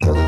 you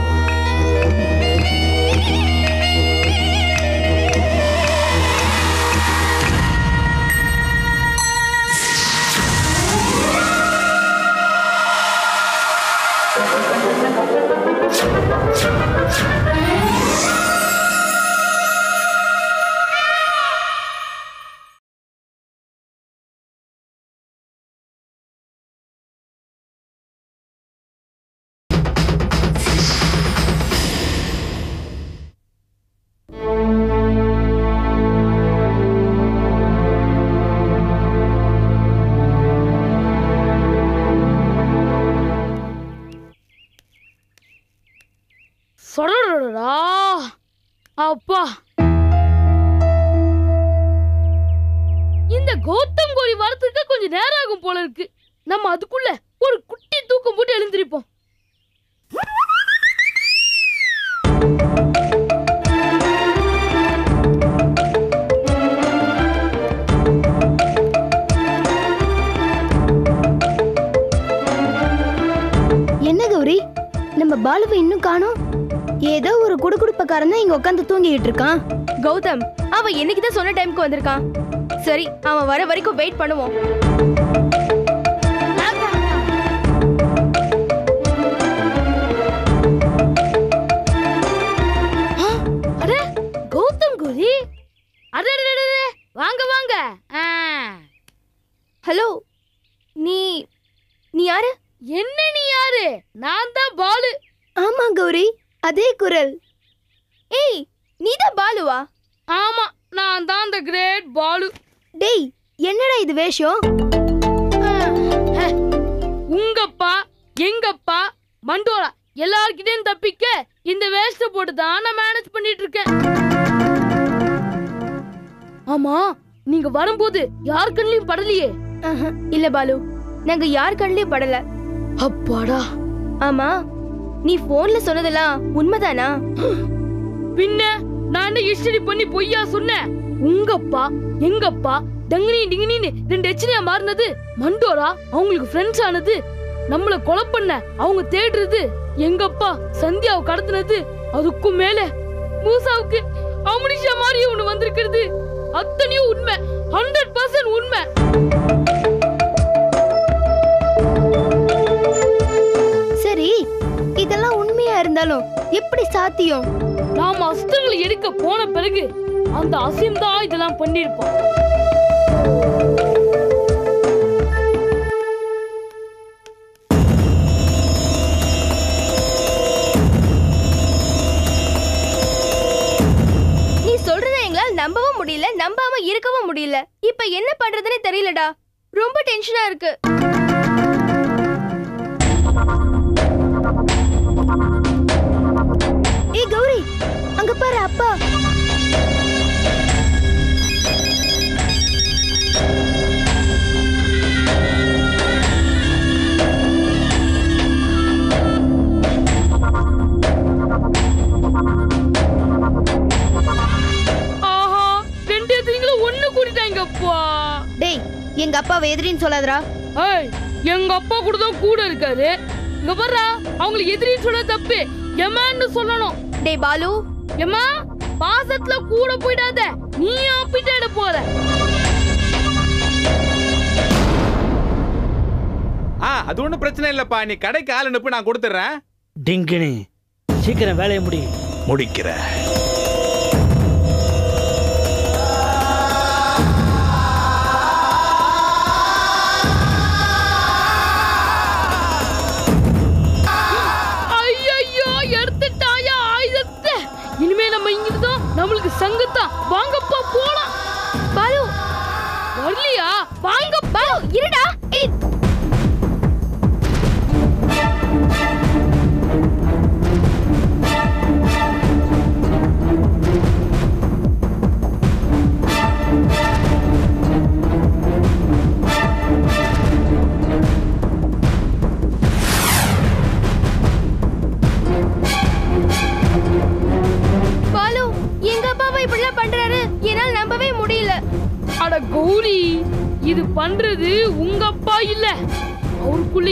குடுகுடுப்பக்காரன் தான் இங்க உட்காந்து தூங்கிட்டு இருக்கான். கௌதம் அவன் என்னைக்கு தான் சொன்ன டைம்க்கு வந்திருக்கான்? சரி அவன் வர வரைக்கும் வெயிட் பண்ணுவோம். கௌதம் அடே வாங்க வாங்க. ஹலோ நீ நீ யாரு? என்ன நீ யாரு? நான் தான் பாலு. ஆமா கௌரி அதே குரல். ஏய் நீதான் பாலுவா? ஆமா நான் தான் அந்த கிரேட் பாலு. டேய் என்னடா இது வேஷம்? உங்கப்பா எங்கப்பா மண்டோலா எல்லார்கிட்டயும் தப்பிக்க இந்த வேஸ்ட போட்டு தான் நான் மேனேஜ் பண்ணிட்டு இருக்கேன் ஆமா நீங்க வரும்போது யார் கண்ணிலையும் படலையே. இல்ல பாலு நாங்க யார் கண்லயும் படல. அப்பாடா. ஆமா நீ போன்ல சொன்னதெல்லாம் உண்மைதானா? பின்ன நான் என்ன ஹிஸ்டரி பண்ணி பொய்யா சொன்னேன் உங்கப்பா எங்கப்பா டங்கினி டிங்கினின்னு ரெண்டு எச்சனையா மாறினது. மண்டோரா அவங்களுக்கு ஃப்ரெண்ட்ஸ் ஆனது. நம்மள கொலை பண்ண அவங்க தேடுறது. எங்கப்பா சந்தியாவை கடத்தினது. அதுக்கும் மேல மூசாவுக்கு அமுனிஷா மாதிரி ஒண்ணு வந்திருக்கிறது. அத்தனையும் உண்மை ஹண்ட்ரட் பர்சன்ட் உண்மை. சரி இதெல்லாம் உண்மையா இருந்தாலும் எப்படி சாத்தியம்? நாம அஸ்திரங்களை எடுக்க போன பிறகு அந்த அசீம் தான் இதெல்லாம் பண்ணிருப்பான் நீ சொல்றத எங்களால் நம்பவும் முடியல நம்பாம இருக்கவும் முடியல. இப்ப என்ன பண்றதுன்னு தெரியலடா. ரொம்ப டென்ஷனா இருக்கு. ஏய் எங்க அப்பா கூட தான் கூட இருக்காரு. இங்க வர்றா அவங்களுக்கு எதிரின்னு சொல்ல தப்பு. எமான்னு சொல்லணும். டேய் பாலு. எம்மா பாசத்துல கூட போயிடாத. நீ ஆப்பிட்டாட போற. ஆ அது ஒன்றும் பிரச்சனை இல்லைப்பா. நீ கடைக்கு ஆள் அனுப்பு நான் கொடுத்துட்றேன். டிங்கினி சீக்கிரம் வேலையை முடி. முடிக்கிற வரலையா வாங்க இருடா.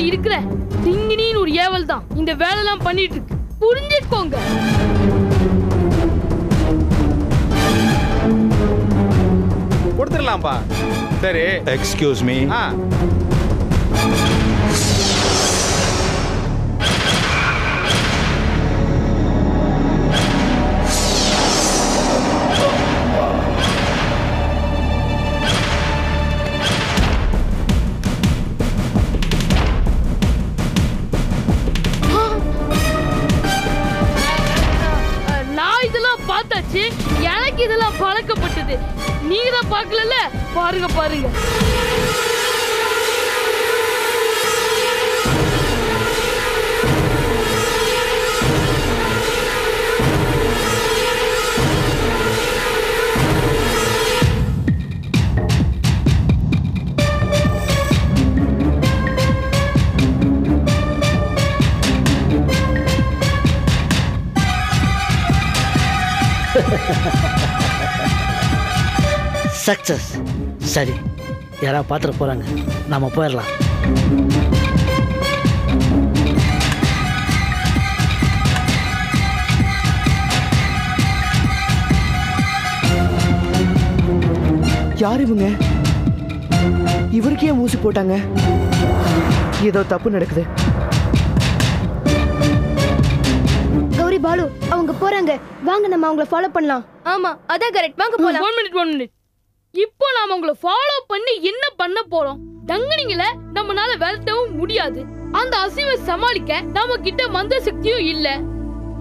இருக்கிற திங்கினின்னு ஒரு ஏவல் தான் இந்த வேலைலாம் பண்ணிட்டு இருக்கு. புரிஞ்சுக்கோங்க. கொடுத்துடலாம்ப்பா சரி. எக்ஸ்கியூஸ் மீ ஆ. இதெல்லாம் பழக்கப்பட்டது நீங்க தான் பார்க்கல பாருங்க பாருங்க Ha ha ha ha. Success. சரி யாராவது பார்த்துட்டு போகிறாங்க நாம போயிடலாம். யார் இவங்க? இவருக்கு ஏன் ஊசி போட்டாங்க? ஏதோ தப்பு நடக்குது. கௌரி பாலு அவங்க போறாங்க. வாங்க நம்ம அவங்கள ஃபாலோ பண்ணலாம். ஆமா அதான் கரெக்ட் வாங்க போலாம். ஒன் மினிட் ஒன் மினிட் இப்போ நாம உங்களை ஃபாலோ பண்ணி என்ன பண்ண போறோம்? டங்கனிங்கள நம்மனால விரட்டவும் முடியாது. அந்த அசைவை சமாளிக்க நம்ம கிட்ட மந்த சக்தியும் இல்ல.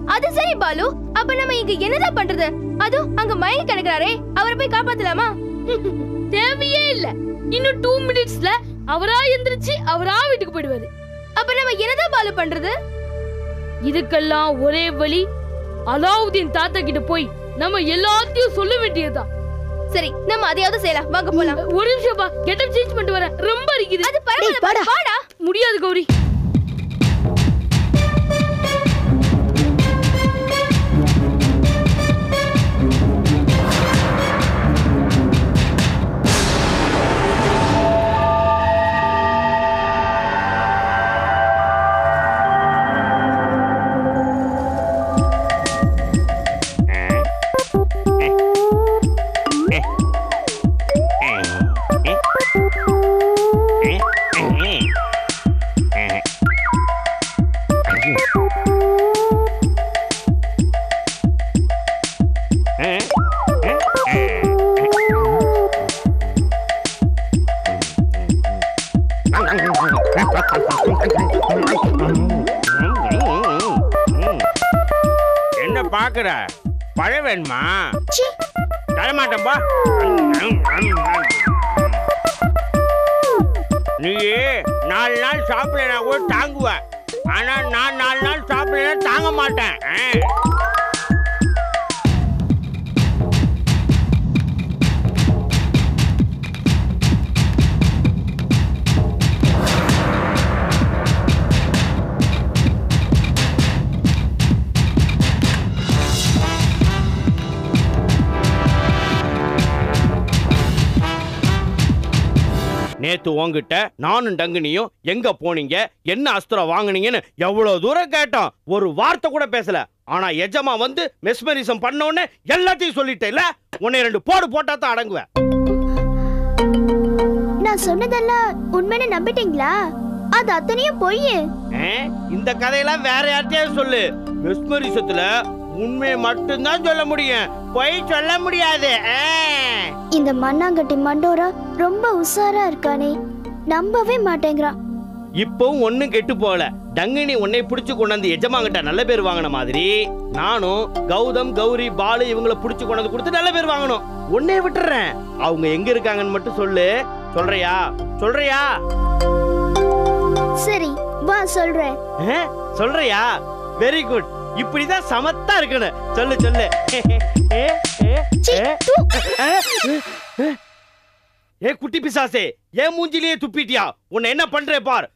அது சரி பாலு. அப்ப நம்ம இங்க என்னதான் பண்றது? அது அங்க மயங்கி கிடக்குறாரே. அவரை போய் காப்பாத்தலாமா? தேவையே இல்ல. இன்னும் டூ மினிட்ஸ்ல அவரா எந்திரிச்சு அவரா வீட்டுக்கு போயிடுவாரு. அப்ப நம்ம என்னதான் பாலு பண்றது? இதுக்கெல்லாம் ஒரே வழி அலாவுதீன் தாத்தா கிட்ட போய் நம்ம எல்லாத்தையும் சொல்ல வேண்டியதுதான். சரி நம்ம அதையாவது செய்யலாம். வாங்க போலாம். ஒரு நிமிஷம் பா கெட்டப் சேஞ்ச் பண்ணிட்டு வரேன். ரொம்ப அடிக்குது. அது பரவாயில்ல வாடா முடியாது கௌரி. வேணுமா? தரமாட்டேன்பா நீ நாலு நாள் சாப்பிடலனா கூட தாங்குவ. ஆனா நான் நாலு நாள் சாப்பிடலனா தாங்க மாட்டேன். நேத்து உன்கிட்ட நானும் டங்குனியும் எங்க போனீங்க? என்ன அஸ்திரம் வாங்குனீங்கன்னு எவ்வளவு தூரம் கேட்டோம். ஒரு வார்த்தை கூட பேசல. ஆனா எஜமா வந்து மெஸ்மரிசம் பண்ண உடனே எல்லாத்தையும் சொல்லிட்டேல்ல உன்னை ரெண்டு போடு போட்டா தான் அடங்குவேன். நான் சொன்னதெல்லாம் உண்மைன்னு நம்பிட்டீங்களா? அது அத்தனையும் பொய்? இந்த கதையெல்லாம் வேற யார்கிட்டயாவது சொல்லு. மெஸ்மரிசத்துல உண்மையை மட்டும்தான் சொல்ல முடியும். பொய் சொல்ல முடியாது. இந்த மண்ணாங்கட்டி மண்டோரா ரொம்ப உஷாரா இருக்கானே. நம்பவே மாட்டேங்கிறான். இப்பவும் ஒண்ணும் கெட்டு போகல. டங்கினி உன்னை பிடிச்சு கொண்டாந்து எஜமாங்கிட்ட நல்ல பேர் வாங்கின மாதிரி நானும் கௌதம் கௌரி பாலு இவங்கள பிடிச்சு கொண்டாந்து கொடுத்து நல்ல பேர் வாங்கணும். உன்னை விட்டுறேன். அவங்க எங்க இருக்காங்கன்னு மட்டும் சொல்லு. சொல்றியா? சொல்றியா? சரி வா சொல்றேன்? சொல்றியா? வெரி குட் இப்படிதான் சமத்தா இருக்கணும். சொல்லு சொல்லு. ஏ, குட்டி பிசாசே ஏன் மூஞ்சிலேயே துப்பிட்டியா? உன்னை என்ன பண்றே பார்?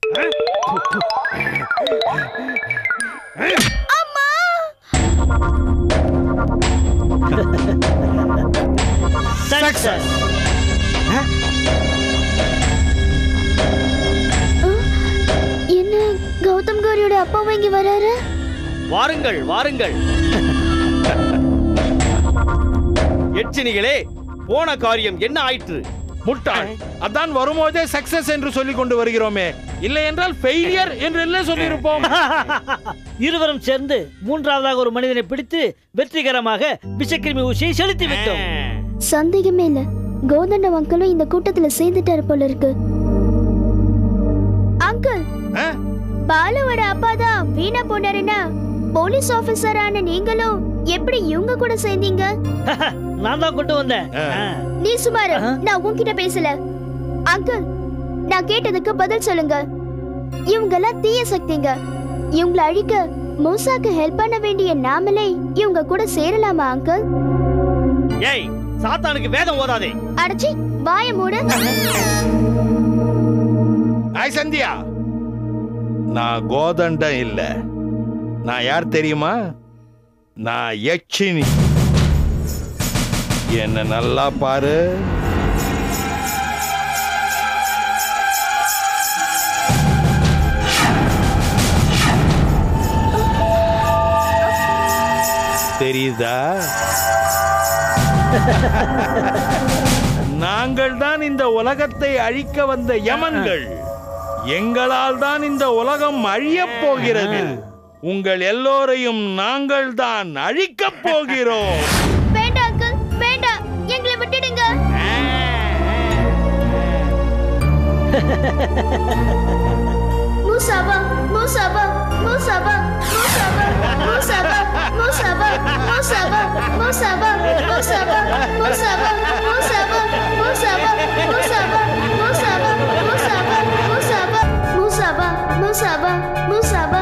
சக்சஸ் என்ன கௌதம் கௌரியோட அப்பாவும் இங்க வராரு? வாருங்கள் வாருங்கள். எச்சினிகளே போன காரியம் என்ன ஆயிற்று? முட்டாள். அதான் வரும்போதே சக்சஸ் என்று சொல்லிக் கொண்டு வருகிறோமே. இல்லை என்றால் ஃபெயிலியர் என்று இல்லை சொல்லியிருப்போம். இருவரும் சேர்ந்து மூன்றாவதாக ஒரு மனிதனை பிடித்து வெற்றிகரமாக விஷக்கிருமி ஊசியை செலுத்தி விட்டோம். சந்தேகமே இல்ல. கௌதண்டம் அங்கிளும் இந்த கூட்டத்துல சேர்ந்துட்டாரு போல இருக்கு. அங்கிள்? பாலுவோட அப்பா தான் வீணா போனாருன்னா போலீஸ் ஆபீசரான நீங்களும் எப்படி இவங்க கூட சேர்ந்தீங்க? நான் தான் கொண்டு வந்தேன். நீ சுமாரு. நான் உன்கிட்ட பேசல. அங்கிள் நான் கேட்டதுக்கு பதில் சொல்லுங்க. இவங்க எல்லாம் தீய சக்திங்க. இவங்களை அழிக்க மூசாக்கு ஹெல்ப் பண்ண வேண்டிய நாமளே இவங்க கூட சேரலாமா அங்கிள்? ஏய் சாத்தானுக்கு வேதம் ஓதாதே. அடச்சி வாய மூடு. ஆய் சந்தியா. நான் கோதண்டம் இல்ல. நான் யார் தெரியுமா? நான் யட்சினி. என்ன நல்லா பாரு. தெரியுதா? நாங்கள் தான் இந்த உலகத்தை அழிக்க வந்த யமன்கள். எங்களால் தான் இந்த உலகம் அழியப் போகிறது. உங்கள் எல்லோரையும் நாங்கள் தான் அழிக்கப் போகிறோம் வேண்டாம் அங்கிள் வேண்டாம் எங்களை விட்டுடுங்க மூசாவா மூசாவா மூசாவா மூசாவா மூசாவா மூசாவா மூசாவா மூசாவா மூசாவா மூசாவா மூசாவா மூசாவா மூசாவா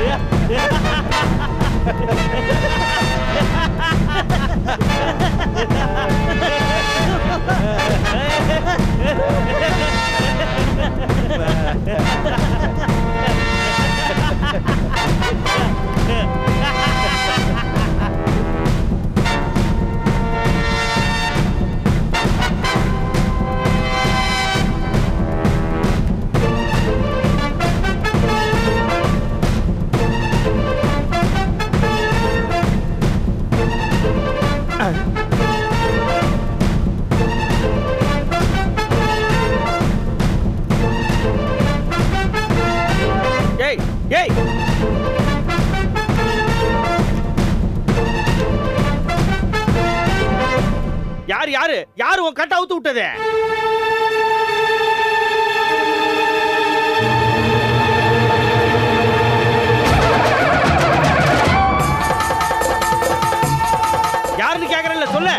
Yeah, yeah. உன் கட்ட அவுத்து விட்டது. யாருன்னு கேக்குறேன்ல சொல்லு.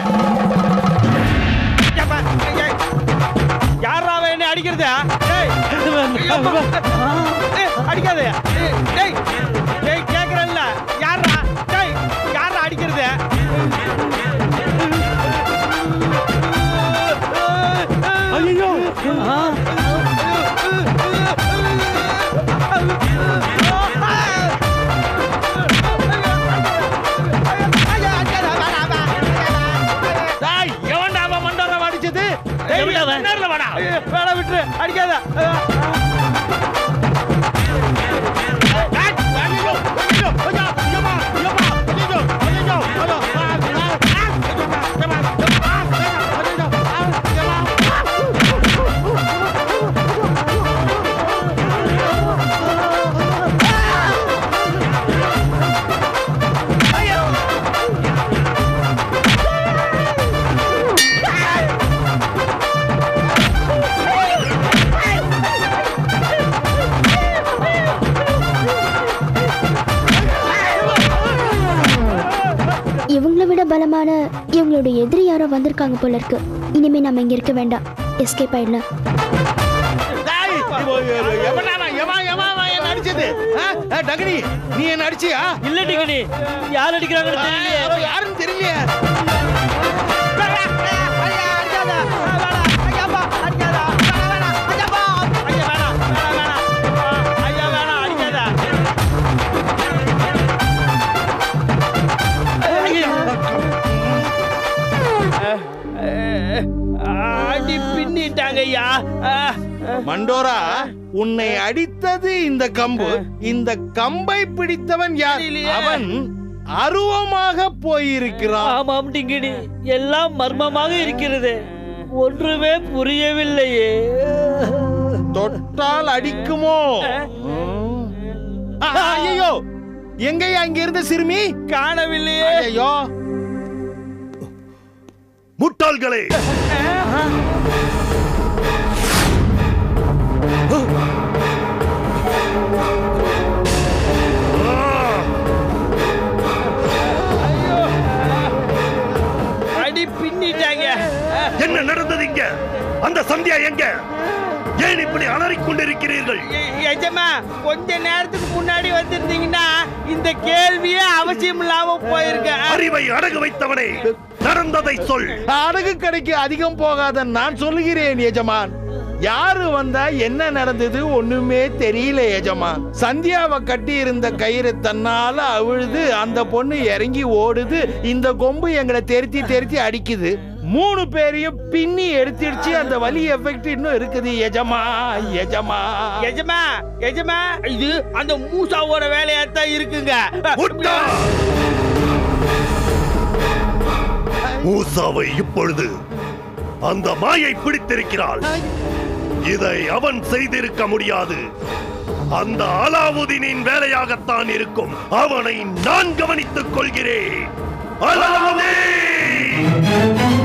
அவன் என்ன அடிக்கிறது ஏய், பயங்கர பலமான இவங்களோட எதிரி யாரோ வந்திருக்காங்க போல இருக்கு. இனிமே நம்ம இங்க இருக்க வேண்டாம். எஸ்கேப் ஆயிடலாம். நீ என்ன அடிச்சியா? இல்ல டிகிரி யார் அடிக்கிறாங்கன்னு யாருன்னு தெரியல பின்னிட்டாங்க ஐயா மண்டோரா உன்னை அடித்தது இந்த கம்பு. இந்த கம்பை பிடித்தவன் யார். அவன் அருவமாக போயிருக்கிறான். ஆமாம் எல்லாம் மர்மமாக இருக்கிறது. ஒன்றுமே புரியவில்லையே. தொட்டால் அடிக்குமோ? ஐயோ எங்கய்யா அங்க இருந்த சிறுமி? காணவில்லையே. ஐயோ முட்டாள்களே. அடி பின்னிட்டாங்க. என்ன நடந்தது இங்க? அந்த சந்தியா எங்க? ஏன் இப்படி அலறிக் கொண்டிருக்கிறீர்கள் எஜமா கொஞ்ச நேரத்துக்கு முன்னாடி வந்திருந்தீங்கன்னா இந்த கேள்வியே அவசியம் இல்லாம போயிருக்க. அறிவை அடகு வைத்தவனே நடந்ததை சொல். அடகு கடைக்கு அதிகம் போகாத நான் சொல்லுகிறேன் எஜமான். யாரு வந்தா என்ன நடந்தது? ஒண்ணுமே தெரியல எஜமான் சந்தியாவை கட்டி இருந்த கயிறு தன்னால அவிழுது அந்த பொண்ணு இறங்கி ஓடுது இந்த கொம்பு எங்களை தெருத்தி தெருத்தி அடிக்குது. மூணு பேரையும் பின்னி எடுத்துடுச்சு அந்த வலி எஃபெக்ட் இன்னும் இருக்குது எஜமா எஜமா. எஜமா எஜமா இது அந்த மூசாவோட வேலையா தான் இருக்குங்க மூசாவை இப்பொழுது அந்த மாயை பிடித்திருக்கிறாள். இதை அவன் செய்திருக்க முடியாது. அந்த அலாவுதீனின் வேலையாகத்தான் இருக்கும். அவனை நான் கவனித்துக் கொள்கிறேன். அலாவுதீன்!